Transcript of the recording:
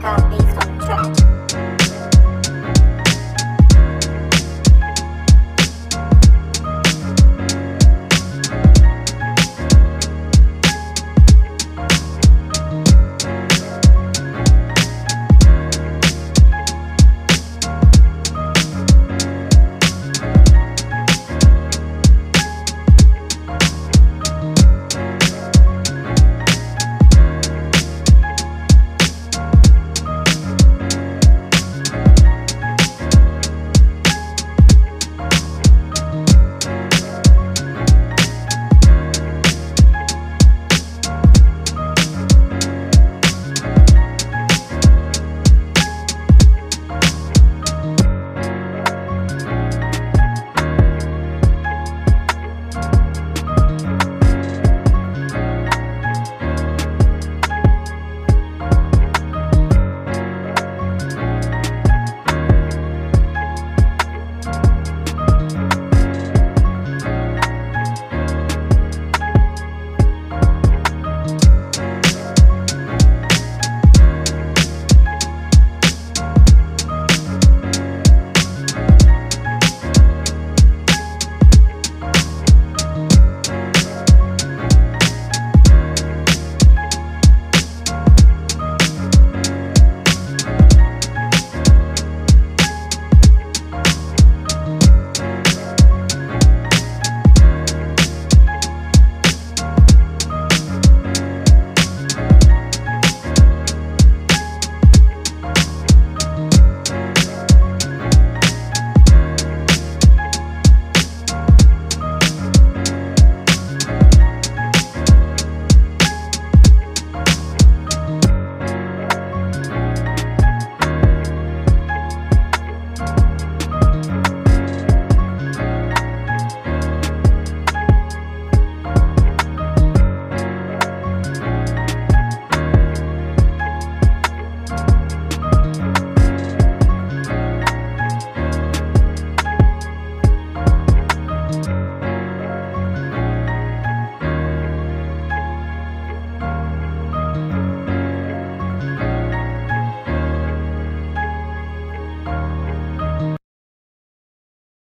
Papa.